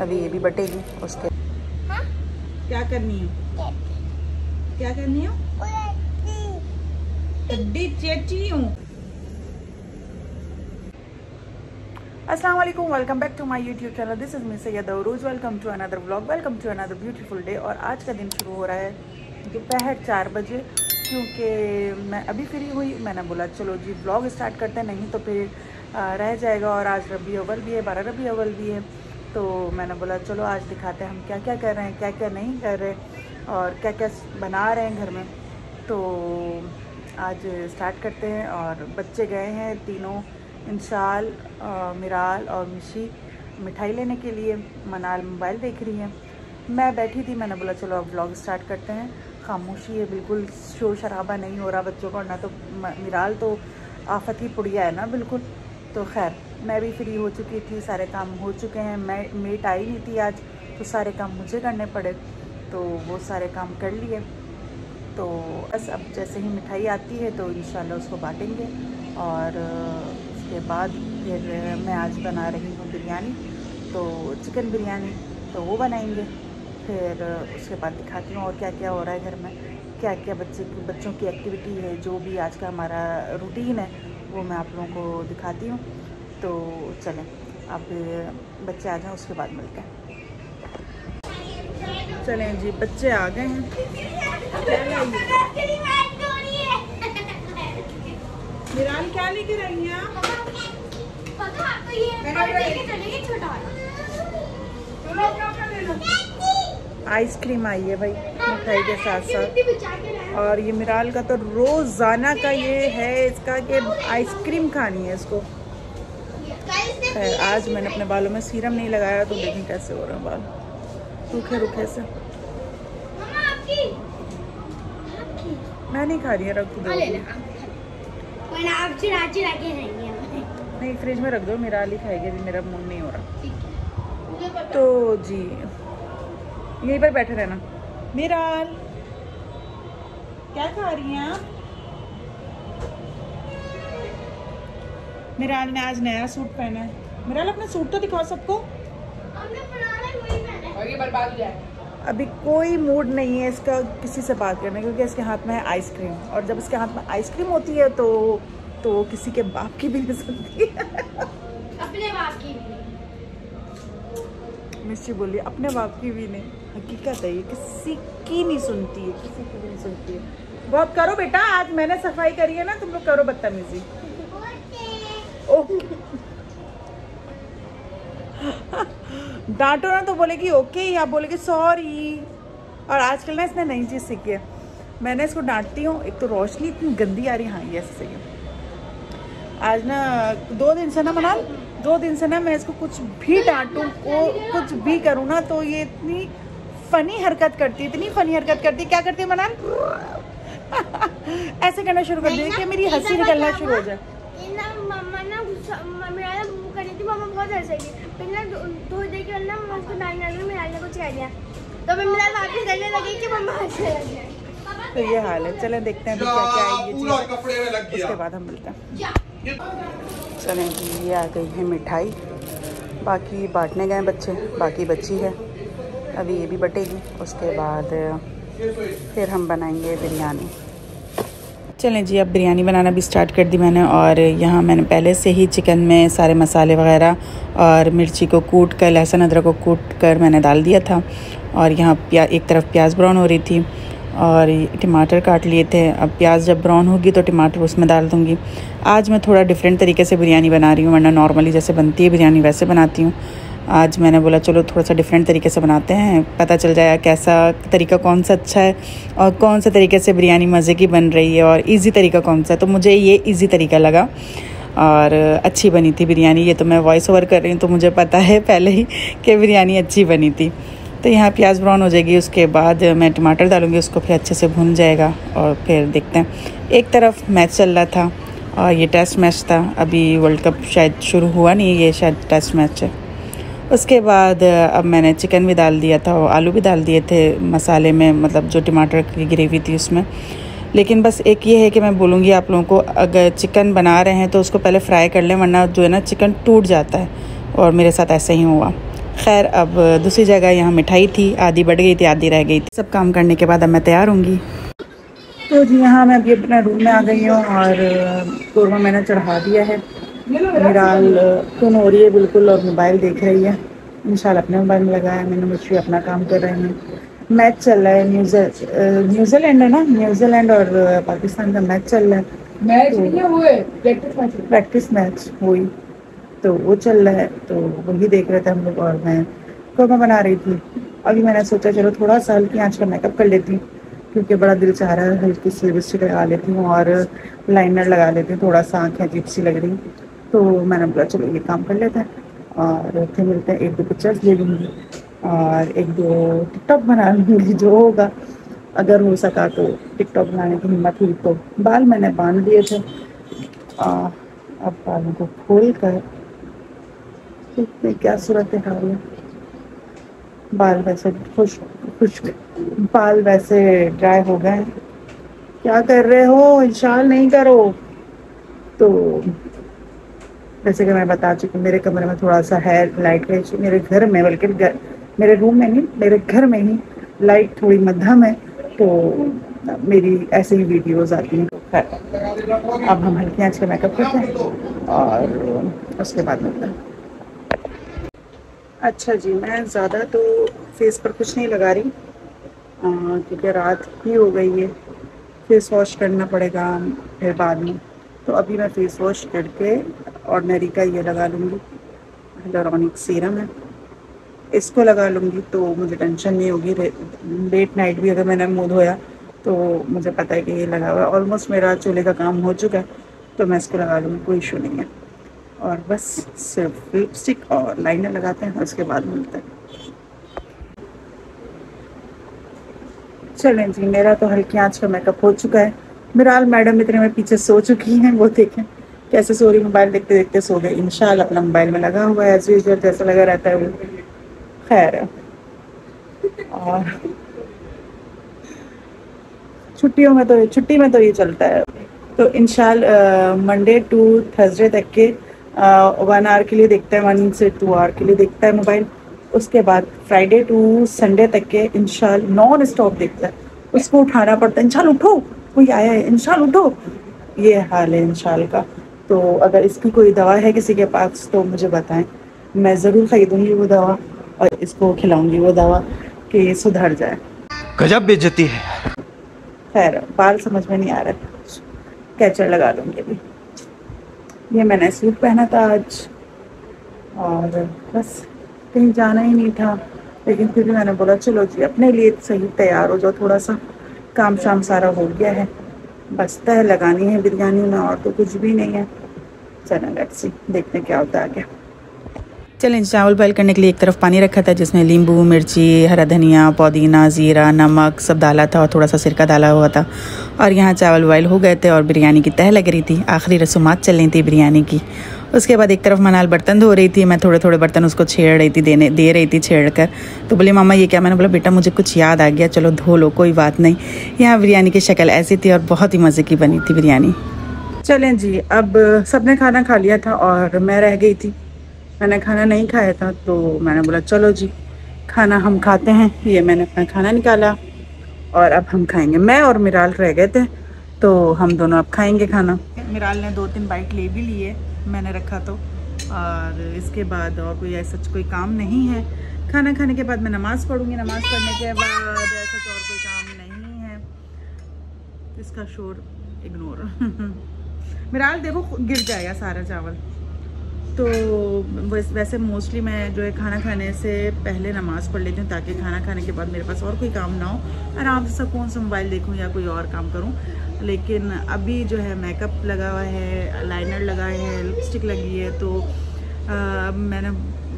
अभी ये भी बटेगी उसके। क्या करनी है? क्या करनी है? चेची हूँ। अस्सलाम वालेकुम welcome back to my YouTube channel this is me Syed Arooj welcome to another vlog welcome to another beautiful day और आज का दिन शुरू हो रहा है दोपहर चार बजे क्योंकि मैं अभी फ्री हुई। मैंने बोला चलो जी ब्लॉग स्टार्ट करते हैं। नहीं तो फिर रह जाएगा और आज रबी अव्वल भी है बारह रबी अव्वल भी है। तो मैंने बोला, चलो आज दिखाते हैं हम क्या क्या कर रहे हैं क्या क्या नहीं कर रहे और क्या क्या बना रहे हैं घर में। तो आज स्टार्ट करते हैं और बच्चे गए हैं तीनों, इंशाल मिराल और मिशी, मिठाई लेने के लिए। मनाल मोबाइल देख रही है। मैं बैठी थी, मैंने बोला, चलो अब ब्लॉग स्टार्ट करते हैं। खामोशी है, बिल्कुल शोर शराबा नहीं हो रहा बच्चों का ना तो मिराल तो आफत ही पुड़िया है ना, बिल्कुल। तो खैर मैं भी फ्री हो चुकी थी, सारे काम हो चुके हैं। मैं मेट आई नहीं थी आज तो सारे काम मुझे करने पड़े तो वो सारे काम कर लिए। तो बस अब जैसे ही मिठाई आती है तो इन उसको बांटेंगे और, उसके बाद फिर मैं आज बना रही हूँ बिरयानी। तो चिकन बिरयानी तो वो बनाएँगे। फिर उसके बाद दिखाती हूँ और क्या क्या हो रहा है घर में। क्या क्या बच्चे की बच्चों की एक्टिविटी है, जो भी आज का हमारा रूटीन है, वो मैं आप लोगों को दिखाती हूँ। तो चलें, अब बच्चे आ जाएँ, उसके बाद मिलते हैं। चलें जी, बच्चे आ गए हैं। क्या लेके रही हैं आइसक्रीम आई है भाई, मिठाई के साथ साथ। और ये मिराल का तो रोज़ाना का ये है इसका कि आइसक्रीम खानी है इसको। आज मैंने अपने बालों में सीरम नहीं लगाया तो देखें कैसे हो रहे हैं बाल। रूखे रूखे से। मैं नहीं खा रही है रख दो। नहीं फ्रिज में रख दो मेरा ही खाएगी अभी मेरा मूड नहीं हो रहा। तो जी यहीं पर बैठे रहना। मिराल क्या खा रही हैं आप? मिराल ने आज नया सूट पहना है। मिराल अपना सूट तो दिखाओ सबको। अभी कोई मूड नहीं है इसका किसी से बात करने क्योंकि इसके हाथ में है आइसक्रीम और जब इसके हाथ में आइसक्रीम होती है तो तो किसी के बाप की भी नहीं सुनती। अपने बाप की भी मिस्टी बोली अपने बाप की भी नहीं। हकीकत है ये किसी की नहीं सुनती है किसी की भी नहीं सुनती है। बहुत करो बेटा आज मैंने सफ़ाई करी है ना तुम लोग करो बदतमीजी। डांटो ना तो बोलेगी ओके या बोलेगी सॉरी और आजकल ना इसने नई चीज़ सीखी है। मैंने इसको डांटती हूँ एक तो रोशनी इतनी गंदी आ रही हाँ। ये ऐसे सही आज ना दो दिन से ना मना दो दिन से ना मैं इसको कुछ भी डांटूँ को कुछ भी करूँ ना तो ये इतनी फनी हरकत करती इतनी फनी हरकत करती क्या करती है मनान ऐसे करना शुरू कर दी कि मेरी हँसी निकलना शुरू हो जाए। बहुत हंसेगी फिर ना थोड़ी देर के ना मैं उसको डालने लगी मैं डालने कुछ कह दिया तो मैं मेरा वापस करने लगी कि मम्मा हंसने लगी तो ये हाल है। चलें देखते हैं क्या क्या है ये चीज़ उसके बाद हम मिलते हैं। चलें जी ये आ गई है मिठाई। बाकी बांटने गए बच्चे। बाकी बच्ची है। अभी ये भी बटेगी। उसके बाद फिर हम बनाएँगे बिरयानी। चलें जी, अब बिरयानी बनाना भी स्टार्ट कर दी मैंने और यहाँ मैंने पहले से ही चिकन में सारे मसाले वगैरह और मिर्ची को कूट कर, लहसुन अदरक को कूट कर मैंने डाल दिया था और यहाँ प्या, एक तरफ़ प्याज ब्राउन हो रही थी और टमाटर काट लिए थे। अब प्याज जब ब्राउन होगी तो टमाटर उसमें डाल दूँगी। आज मैं थोड़ा डिफरेंट तरीके से बिरयानी बना रही हूँ, वरना नॉर्मली जैसे बनती है बिरयानी वैसे बनाती हूँ। आज मैंने बोला, चलो थोड़ा सा डिफरेंट तरीके से बनाते हैं। पता चल जाएगा कैसा तरीका कौन सा अच्छा है और कौन सा तरीके से बिरयानी मज़े की बन रही है और इजी तरीका कौन सा है। तो मुझे ये इजी तरीका लगा और अच्छी बनी थी बिरयानी। ये तो मैं वॉइस ओवर कर रही हूँ तो मुझे पता है पहले ही कि बिरयानी अच्छी बनी थी। तो यहाँ प्याज ब्राउन हो जाएगी, उसके बाद मैं टमाटर डालूँगी, उसको फिर अच्छे से भुन जाएगा और फिर देखते हैं। एक तरफ़ मैच चल रहा था और ये टेस्ट मैच था। अभी वर्ल्ड कप शायद शुरू हुआ नहीं, ये शायद टेस्ट मैच है। उसके बाद अब मैंने चिकन भी डाल दिया था और आलू भी डाल दिए थे मसाले में मतलब जो टमाटर की ग्रेवी थी उसमें। लेकिन बस एक ये है कि मैं बोलूँगी आप लोगों को, अगर चिकन बना रहे हैं तो उसको पहले फ्राई कर लें, वरना जो है ना चिकन टूट जाता है। और मेरे साथ ऐसा ही हुआ। खैर, अब दूसरी जगह यहाँ मिठाई थी, आधी बढ़ गई थी, आधी रह गई थी। सब काम करने के बाद अब मैं तैयार होंगी। तो जी, यहाँ मैं अभी अपने रूम में आ गई हूँ और कौरमा मैंने चढ़ा दिया है। मिराल सुन हो रही है बिल्कुल और मोबाइल देख रही है। इंशाल्लाह अपने मोबाइल में लगाया मैंने मुझे अपना काम कर रहे हैं। मैच चल रहा है न्यूजीलैंड है ना? न्यूजीलैंड और पाकिस्तान का मैच चल रहा है। मैच तो, प्रैक्टिस मैच हुई। तो वो चल रहा है तो वही देख रहे थे हम लोग और मैं कौरमा बना रही थी। अभी मैंने सोचा चलो थोड़ा सा हल्की आँच का मेकअप कर लेती हूँ क्योंकि बड़ा दिल चाह रहा है हल्की सी लिपस्टिक लगा लेती हूँ और लाइनर लगा लेती हूँ थोड़ा सा आँखें अजीब सी लग रही तो मैंने बोला चलो ये काम कर लेते हैं और फिर मिलते हैं एक दो पिक्चर्स ले लूँगी और एक दो टिकटॉक बना लूँगी जो होगा। अगर हो सका तो टिकटॉक बनाने की हिम्मत हुई तो। बाल मैंने बाँध दिए थे। आ, अब बालों को खोल कर देखते क्या सूरत हाल है बाल वैसे खुश खुश बाल वैसे ड्राई हो गए क्या कर रहे हो? इंशाल नहीं करो। तो जैसे कि मैं बता चुकी मेरे कमरे में थोड़ा सा है लाइट है मेरे घर में, बल्कि मेरे रूम में नहीं, मेरे घर में ही लाइट थोड़ी मध्यम है तो मेरी ऐसे ही वीडियोस आती हैं। अब हम हल्की आँच का मेकअप करते हैं और उसके बाद मिलते हैं। अच्छा जी, मैं ज़्यादा तो फेस पर कुछ नहीं लगा रही क्योंकि रात ही हो गई है फेस वॉश करना पड़ेगा फिर बाद में। तो अभी मैं फेस वॉश करके ऑर्डनरी का ये लगा लूँगी। हेलोरॉनिक सीरम है। इसको लगा लूँगी तो मुझे टेंशन नहीं होगी। लेट नाइट भी अगर मैंने मुँह धोया तो मुझे पता है कि ये लगा हुआ है। ऑलमोस्ट मेरा चूल्हे का काम हो चुका है तो मैं इसको लगा लूँगी, कोई इशू नहीं है। और बस सिर्फ़ लिपस्टिक और लाइनर लगाते हैं, उसके बाद मिलते हैं। चलें जी, मेरा तो हल्की आँच का मेकअप हो चुका है। मिराल मैडम इतने में पीछे सो चुकी हैं, वो देखें। कैसे सो रही मोबाइल देखते देखते सो गए इंशाल अपना मोबाइल में लगा हुआ है एज यूजल जैसा लगा रहता है वो। खैर। और छुट्टियों में तो छुट्टी में तो ये चलता है। तो इनशाल मंडे टू थर्सडे तक के वन आवर के लिए देखता है वन से टू आवर के लिए देखता है मोबाइल। उसके बाद फ्राइडे टू संडे तक के इंशाल नॉन स्टॉप देखता है। उसको उठाना पड़ता है। इंशाल उठो, कोई आया है? इंशाल उठो। ये हाल है इंशाल का। तो अगर इसकी कोई दवा है किसी के पास तो मुझे बताएँ। मैं ज़रूर ख़रीदूँगी वो दवा और इसको खिलाऊँगी वो दवा कि ये सुधर जाए। गजब बेचती है। खैर बाल समझ में नहीं आ रहा कैचर लगा लूँगी अभी। ये मैंने सूट पहना था आज। और बस कहीं जाना ही नहीं था। लेकिन फिर भी मैंने बोला चलो जी अपने लिए सही तैयार हो जाओ थोड़ा सा। काम शाम सारा हो गया है। बस तह लगानी है बिरयानी में और तो कुछ भी नहीं है। चलो लेट्स सी देखते हैं क्या होता है आगे। चलें, चावल बॉयल करने के लिए एक तरफ़ पानी रखा था, जिसमें नींबू, मिर्ची, हरा धनिया, पुदीना, ज़ीरा, नमक सब डाला था, और थोड़ा सा सिरका डाला हुआ था। और यहाँ चावल बॉयल हो गए थे, और बिरयानी की तह लग रही थी। आखिरी रसूमात चल रही थी बिरयानी की। उसके बाद एक तरफ़ मनाल बर्तन धो रही थी, मैं थोड़े थोड़े बर्तन उसको छेड़ रही थी, देने, दे रही थी छेड़ कर तो बोली, मामा, ये क्या? मैंने बोला, बेटा, मुझे कुछ याद आ गया, चलो धो लो, कोई बात नहीं। यहाँ बिरयानी की शक्ल ऐसी थी और बहुत ही मज़े की बनी थी बिरयानी। चलें जी, अब सबने खाना खा लिया था और मैं रह गई थी। मैंने खाना नहीं खाया था तो मैंने बोला, चलो जी, खाना हम खाते हैं। ये मैंने अपना खाना निकाला और अब हम खाएँगे। मैं और मिराल रह गए थे तो हम दोनों अब खाएँगे खाना। मिराल ने दो तीन बाइट ले भी लिए। मैंने रखा तो। और इसके बाद और कोई ऐसा कोई काम नहीं है। खाना खाने के बाद मैं नमाज़ पढ़ूँगी। नमाज़ पढ़ने के बाद ऐसा तो और कोई काम नहीं है। इसका शोर इग्नोर। मेरा देखो, गिर जाएगा सारा चावल। तो वैसे मोस्टली मैं जो है खाना खाने से पहले नमाज़ पढ़ लेती हूँ, ताकि खाना खाने के बाद मेरे पास और कोई काम ना हो। आराम से सब सुकून से मोबाइल देखूँ या कोई और काम करूँ। लेकिन अभी जो है मेकअप लगा हुआ है लाइनर लगा है लिपस्टिक लगी है तो अब मैंने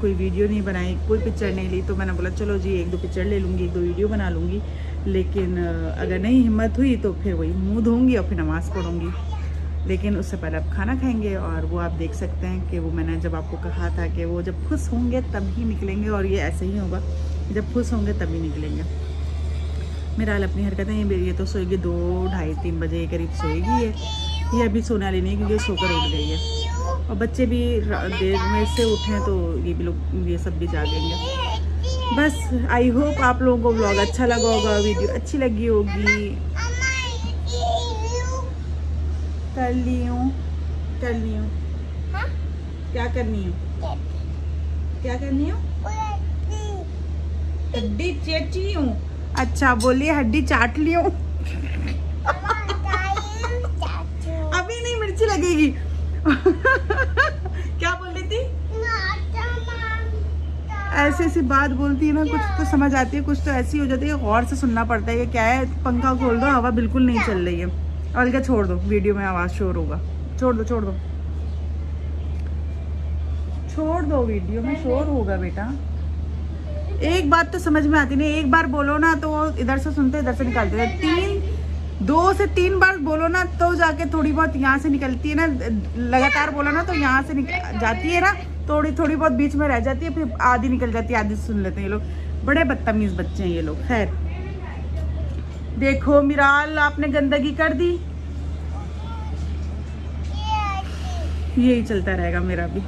कोई वीडियो नहीं बनाई, कोई पिक्चर नहीं ली तो मैंने बोला, चलो जी, एक दो पिक्चर ले लूँगी, एक दो वीडियो बना लूँगी। लेकिन अगर नहीं हिम्मत हुई तो फिर वही मुँह धोऊँगी और फिर नमाज़ पढ़ूँगी। लेकिन उससे पहले आप खाना खाएँगे और वो आप देख सकते हैं कि वो मैंने जब आपको कहा था कि वो जब खुश होंगे ही निकलेंगे और ये ऐसे ही होगा, जब खुश होंगे तभी निकलेंगे। मेरा अपनी हरकतें ये ये तो सोएगी दो, ढाई, तीन बजे के करीब सोएगी ये। ये अभी सोने वाली नहीं क्योंकि सोकर उठ गई है। और बच्चे भी देर में से उठे तो ये भी लोग, ये सब भी जागेंगे। बस आई होप आप लोगों को ब्लॉग अच्छा लगा होगा वीडियो अच्छी लगी होगी। कर ली हूँ। कर ली हूँ। क्या करनी हूँ? क्या करनी हूँ? हड्डी। चेची हूँ। अच्छा बोलिए हड्डी चाट ली हूँ। अभी नहीं मिर्ची लगेगी। क्या बोल रही थी? ऐसी ऐसी बात बोलती है ना कुछ तो समझ आती है कुछ तो ऐसी हो जाती है गौर से सुनना पड़ता है ये क्या है पंखा खोल दो हवा बिल्कुल नहीं चल रही है। क्या छोड़ दो, वीडियो में आवाज़ शोर होगा। छोड़ दो छोड़ दो। छोड़ दो वीडियो में, शोर होगा बेटा। एक बात तो समझ में आती नहीं, एक बार बोलो ना तो इधर से सुनते, इधर से निकालते। हैं तीन, दो से तीन बार बोलो ना तो जाके थोड़ी बहुत यहाँ से निकलती है ना, लगातार बोलो ना तो यहाँ से जाती है ना, थोड़ी थोड़ी बहुत बीच में रह जाती है, फिर आधी निकल जाती है, आधी सुन लेते हैं ये लोग। बड़े बदतमीज बच्चे हैं ये लोग, खैर। देखो मिराल आपने गंदगी कर दी? यही चलता रहेगा मेरा भी।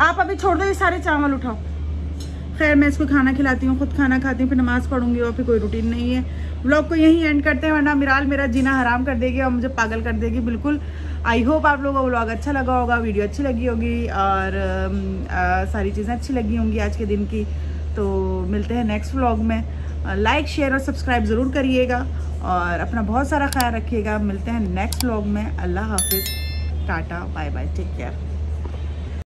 आप अभी छोड़ दो ये सारे चावल उठाओ। खैर मैं इसको खाना खिलाती हूँ खुद खाना खाती हूँ फिर नमाज़ पढ़ूँगी और फिर कोई रूटीन नहीं है। व्लॉग को यहीं एंड करते हैं वरना मिराल मेरा जीना हराम कर देगी और मुझे पागल कर देगी बिल्कुल। आई होप आप लोगों को व्लॉग अच्छा लगा होगा वीडियो अच्छी लगी होगी और आ, सारी चीज़ें अच्छी लगी होंगी आज के दिन की। तो मिलते हैं नेक्स्ट व्लॉग में। लाइक शेयर और सब्सक्राइब ज़रूर करिएगा और अपना बहुत सारा ख्याल रखिएगा। मिलते हैं नेक्स्ट व्लॉग में। अल्लाह हाफिज़। Tata bye bye take care